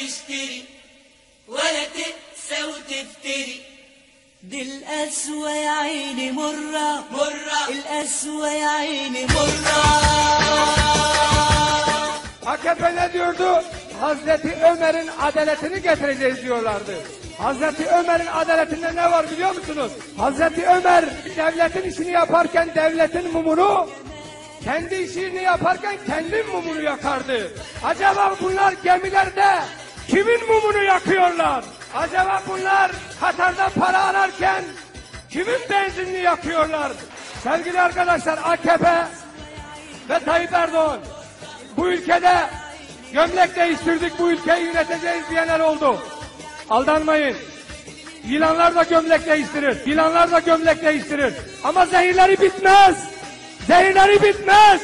تشتري ولا تقسى وتفتري دي القسوة يا عيني مرة مرة القسوة يا عيني مرة AKP ne diyordu? Hazreti Ömer'in adaletini getireceğiz diyorlardı. Hazreti Ömer'in adaletinde ne var biliyor musunuz? Hazreti Ömer devletin işini yaparken devletin mumunu kendi işini yaparken kendi mumunu yakardı. Acaba bunlar gemilerde kimin mumunu yakıyorlar? Acaba bunlar Katar'da para ararken kimin benzinini yakıyorlar? Sevgili arkadaşlar AKP ve Tayyip Erdoğan bu ülkede gömlek değiştirdik bu ülkeyi yöneteceğiz diyenler oldu. Aldanmayın. Yılanlar da gömlek değiştirir. Yılanlar da gömlek değiştirir. Ama zehirleri bitmez. Zehirleri bitmez.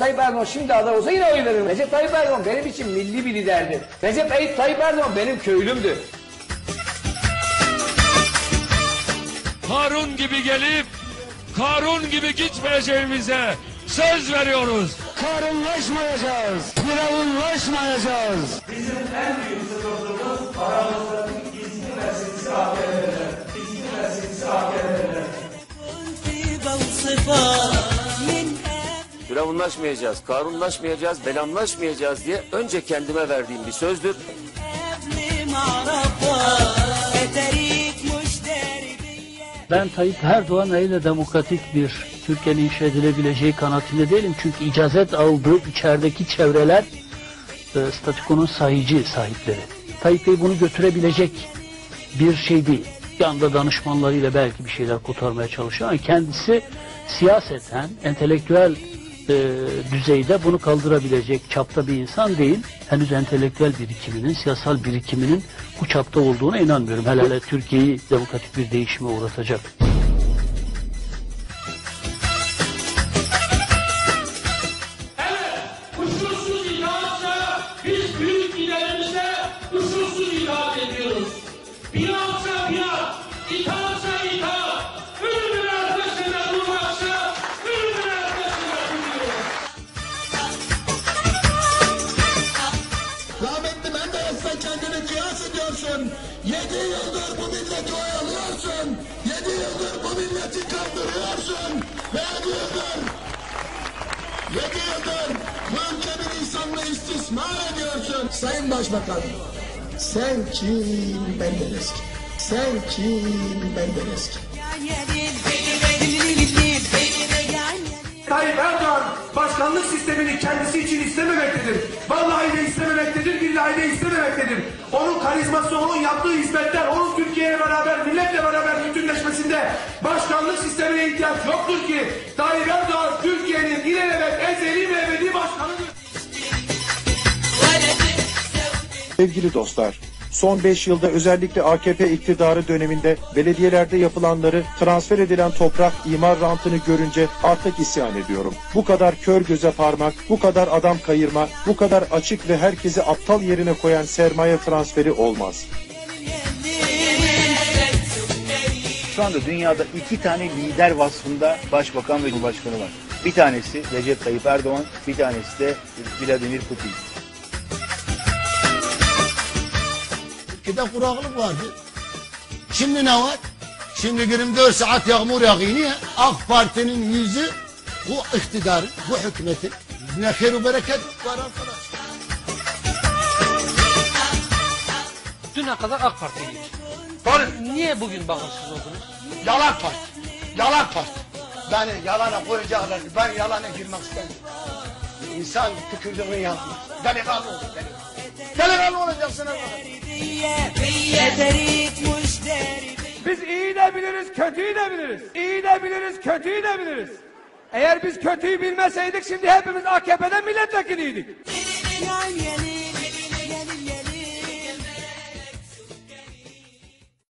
Tayyip Erdoğan şimdi aday olsa yine oy veririm. Recep Tayyip Erdoğan benim için milli bir liderdi. Recep Tayyip Erdoğan benim köylümdü. Karun gibi gelip Karun gibi gitmeyeceğimize söz veriyoruz. Karunlaşmayacağız, firavunlaşmayacağız. Bizim en büyük sıkıntımız aramızdaki gizli meselesi AKM'ler. Gizli meselesi AKM'ler. Firavunlaşmayacağız, Karunlaşmayacağız, Belamlaşmayacağız diye önce kendime verdiğim bir sözdür. Ben Tayyip Erdoğan ile demokratik bir Türkiye'nin inşa edilebileceği kanaatinde değilim. Çünkü icazet aldığı içerideki çevreler e, statikonun sahici sahipleri. Tayyip Bey bunu götürebilecek bir şey değil. Bir anda danışmanlarıyla belki bir şeyler kurtarmaya çalışıyor ama kendisi siyaseten, entelektüel e, düzeyde bunu kaldırabilecek çapta bir insan değil. Henüz entelektüel birikiminin, siyasal birikiminin bu çapta olduğuna inanmıyorum. Hele hele Türkiye'yi demokratik bir değişime uğratacak. oyalıyorsun. Yedi yıldır bu milleti oyalıyorsun. Yedi yıldır bu milleti kandırıyorsun. Ve yedi yıldır, yedi yıldır bu ülkenin insanını istismar ediyorsun. Sayın Başbakan, sen kim benden eski? Sen kim benden eski? Tayyip Erdoğan başkanlık sistemini kendisi için istememektedir. Vallahi de istememektedir, billahi de istememektedir onun karizması, onun yaptığı hizmetler, onun Türkiye'ye beraber, milletle beraber bütünleşmesinde başkanlık sistemine ihtiyaç yoktur ki Tayyip Erdoğan Türkiye'nin ilelebet, ezeli ve ebedi başkanıdır. Sevgili dostlar, son 5 yılda özellikle AKP iktidarı döneminde belediyelerde yapılanları transfer edilen toprak imar rantını görünce artık isyan ediyorum. Bu kadar kör göze parmak, bu kadar adam kayırma, bu kadar açık ve herkesi aptal yerine koyan sermaye transferi olmaz. Şu anda dünyada iki tane lider vasfında başbakan ve cumhurbaşkanı var. Bir tanesi Recep Tayyip Erdoğan, bir tanesi de Vladimir Putin. Ülkede kuraklık vardı. Şimdi ne var? Şimdi 24 saat yağmur yağıyor. Niye? AK Parti'nin yüzü bu iktidarın, bu hükümetin yüzüne hayır bereket var arkadaş. Düne kadar AK Parti'ydik. Niye bugün bağımsız oldunuz? Yalan parti. Yalan parti. Beni yalana koyacaklar. Ben yalana girmek istemiyorum. İnsan tükürdüğünü yalan. Delikanlı olur. Delikanlı, delikanlı olacaksın kötüyü de biliriz. İyi de biliriz, kötüyü de biliriz. Eğer biz kötüyü bilmeseydik şimdi hepimiz AKP'den milletvekiliydik.